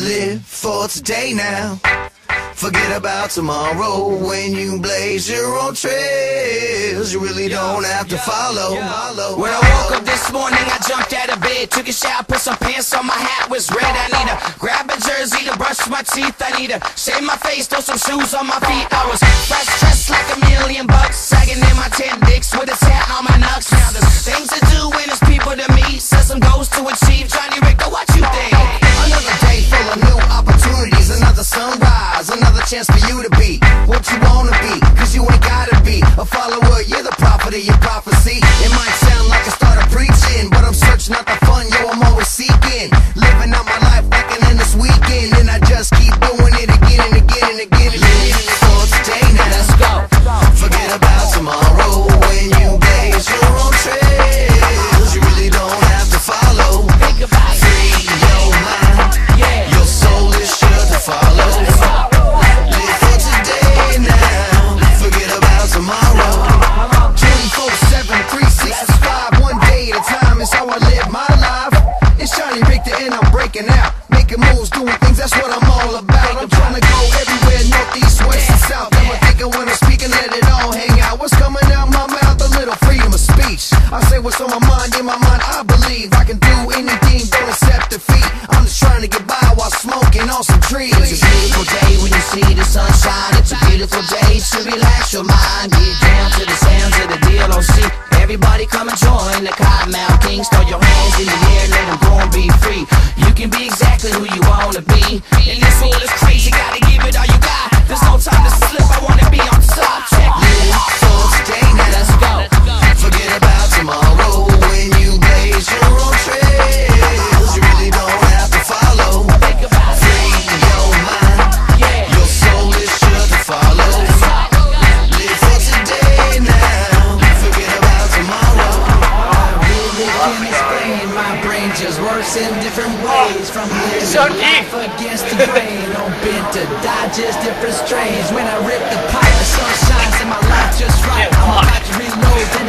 Live for today now. Forget about tomorrow when you blaze your own trails. You really don't have to follow. When I woke up this morning, I jumped out of bed, took a shower, put some pants on, my hat was red. I need to grab a jersey to brush my teeth. I need to shave my face, throw some shoes on my feet. I was fresh dressed like a million bucks, sagging in my ten chance for you to be what you wanna be. Cause you ain't gotta be a follower, you're the prophet of your prophecy. Breaking out. Making moves, doing things, that's what I'm all about. I'm trying to go everywhere, northeast, west, and south. Never thinking when I'm speaking, let it all hang out. What's coming out my mouth? A little freedom of speech. I say what's on my mind, in my mind, I believe I can do anything, don't accept defeat. I'm just trying to get by while smoking on some trees. It's a beautiful day when you see the sunshine. It's a beautiful day to relax your mind. Get down to the sounds of the D-Loc. Everybody come and join the Kottonmouth Kings. Throw your hands in the air, let them go and be free. You can be exactly who you wanna be. And this world is crazy, gotta just works in different ways. From living so life against the grain. I'm bent to digest different strains. When I rip the pipe, the sun shines in my life just right. I'm about to reload.